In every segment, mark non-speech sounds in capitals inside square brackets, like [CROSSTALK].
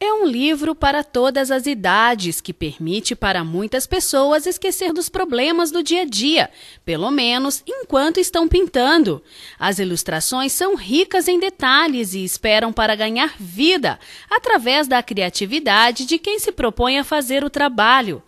É um livro para todas as idades que permite para muitas pessoas esquecer dos problemas do dia a dia, pelo menos enquanto estão pintando. As ilustrações são ricas em detalhes e esperam para ganhar vida através da criatividade de quem se propõe a fazer o trabalho.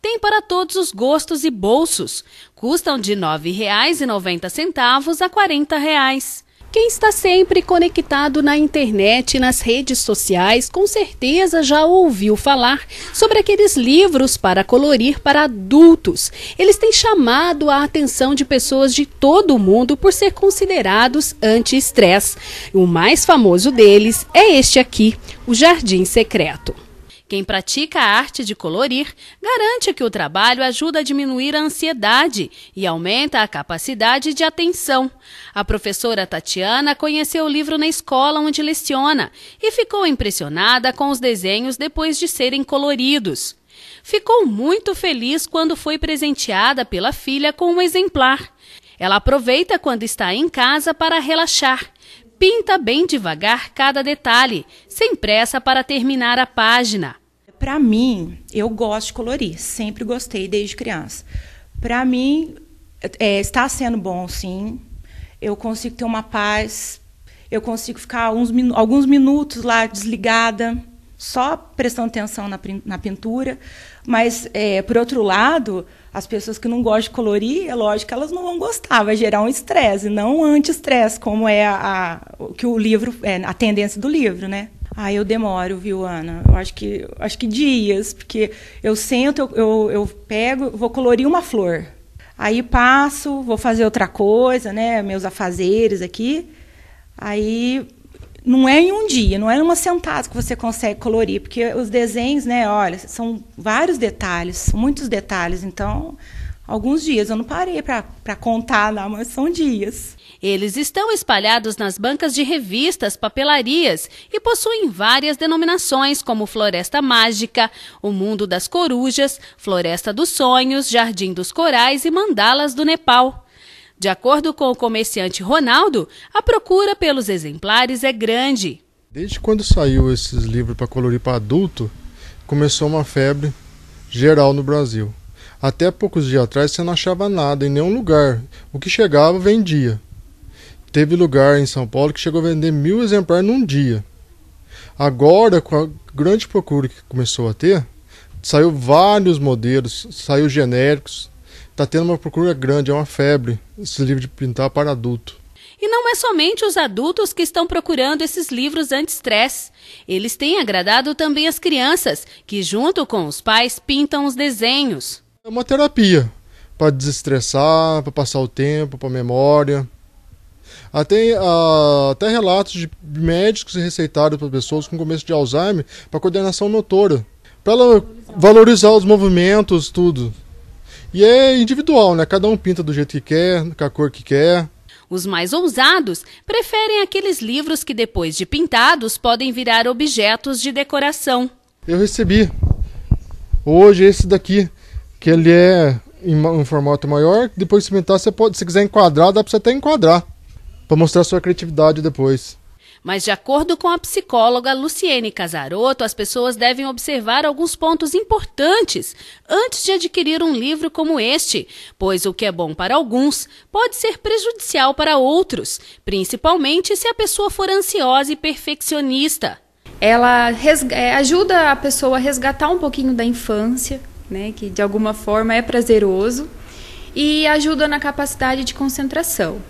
Tem para todos os gostos e bolsos. Custam de R$ 9,90 a 40 reais. Quem está sempre conectado na internet e nas redes sociais, com certeza já ouviu falar sobre aqueles livros para colorir para adultos. Eles têm chamado a atenção de pessoas de todo o mundo por ser considerados anti-estresse. O mais famoso deles é este aqui, O Jardim Secreto. Quem pratica a arte de colorir garante que o trabalho ajuda a diminuir a ansiedade e aumenta a capacidade de atenção. A professora Tatiana conheceu o livro na escola onde leciona e ficou impressionada com os desenhos depois de serem coloridos. Ficou muito feliz quando foi presenteada pela filha com um exemplar. Ela aproveita quando está em casa para relaxar Pinta bem devagar cada detalhe, sem pressa para terminar a página. Para mim, eu gosto de colorir, sempre gostei desde criança. Para mim, é, está sendo bom, sim. Eu consigo ter uma paz, eu consigo ficar uns, alguns minutos lá desligada, só prestando atenção na, na pintura. Mas, é, por outro lado, as pessoas que não gostam de colorir, é lógico que elas não vão gostar, vai gerar um estresse, não um anti-estresse, como é a, a, que o livro, é, a tendência do livro, né? Ah, eu demoro, viu, Ana? Eu acho que, acho que dias, porque eu sento, eu, eu, eu pego, vou colorir uma flor. Aí passo, vou fazer outra coisa, né? Meus afazeres aqui. Aí não é em um dia, não é numa sentada que você consegue colorir, porque os desenhos, né, olha, são vários detalhes, muitos detalhes, então alguns dias. Eu não parei para contar lá, mas são dias. Eles estão espalhados nas bancas de revistas, papelarias e possuem várias denominações, como Floresta Mágica, O Mundo das Corujas, Floresta dos Sonhos, Jardim dos Corais e Mandalas do Nepal. De acordo com o comerciante Ronaldo, a procura pelos exemplares é grande. Desde quando saiu esses livros para colorir para adulto, começou uma febre geral no Brasil. Até poucos dias atrás você não achava nada em nenhum lugar. O que chegava vendia. Teve lugar em São Paulo que chegou a vender mil exemplares num dia. Agora, com a grande procura que começou a ter, saiu vários modelos, saiu genéricos. Está tendo uma procura grande, é uma febre esse livro de pintar para adulto. E não é somente os adultos que estão procurando esses livros anti-estresse. Eles têm agradado também as crianças, que junto com os pais pintam os desenhos. É uma terapia para desestressar, para passar o tempo, para memória. Até, uh, até relatos de médicos receitados para pessoas com começo de Alzheimer para coordenação motora. Para ela valorizar os movimentos, tudo. E é individual, né? Cada um pinta do jeito que quer, com a cor que quer. Os mais ousados preferem aqueles livros que, depois de pintados, podem virar objetos de decoração. Eu recebi hoje esse daqui que ele é em um formato maior. Depois de cimentar, você pode, se quiser enquadrar, dá para você até enquadrar para mostrar sua criatividade depois. Mas, de acordo com a psicóloga Luciene Casaroto, as pessoas devem observar alguns pontos importantes antes de adquirir um livro como este, pois o que é bom para alguns pode ser prejudicial para outros, principalmente se a pessoa for ansiosa e perfeccionista. Ela é, ajuda a pessoa a resgatar um pouquinho da infância, né, que de alguma forma é prazeroso, e ajuda na capacidade de concentração.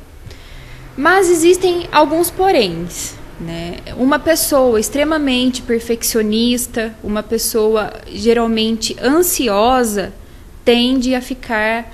Mas existem alguns poréns. Né? Uma pessoa extremamente perfeccionista, uma pessoa geralmente ansiosa, tende a ficar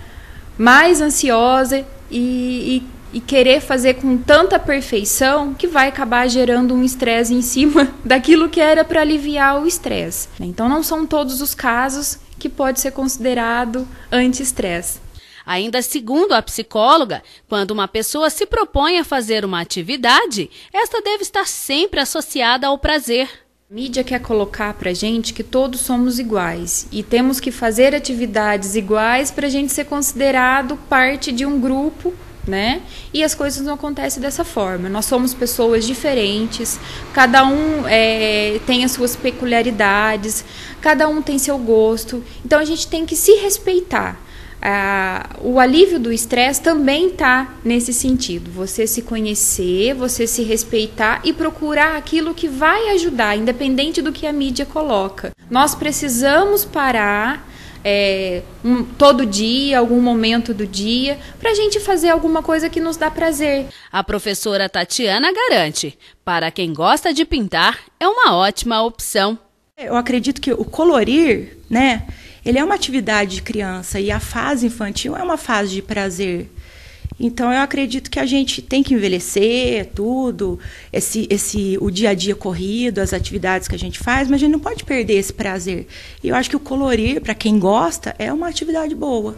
mais ansiosa e, e, e, querer fazer com tanta perfeição que vai acabar gerando um estresse em cima [LAUGHS] daquilo que era para aliviar o estresse. Então, não são todos os casos que pode ser considerado anti-estresse. Ainda segundo a psicóloga, quando uma pessoa se propõe a fazer uma atividade, esta deve estar sempre associada ao prazer. A mídia quer colocar para gente que todos somos iguais e temos que fazer atividades iguais para a gente ser considerado parte de um grupo né? E as coisas não acontecem dessa forma. Nós somos pessoas diferentes, cada um é, tem as suas peculiaridades, cada um tem seu gosto. Então a gente tem que se respeitar. Ah, o alívio do estresse também está nesse sentido. Você se conhecer, você se respeitar e procurar aquilo que vai ajudar, independente do que a mídia coloca. Nós precisamos parar é, um, todo dia, algum momento do dia, para a gente fazer alguma coisa que nos dá prazer. A professora Tatiana garante: para quem gosta de pintar, é uma ótima opção. Eu acredito que o colorir, né? Ele é uma atividade de criança e a fase infantil é uma fase de prazer. Então eu acredito que a gente tem que envelhecer tudo, esse, esse o dia a dia corrido, as atividades que a gente faz, mas a gente não pode perder esse prazer. E eu acho que o colorir, para quem gosta, é uma atividade boa.